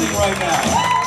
happening right now.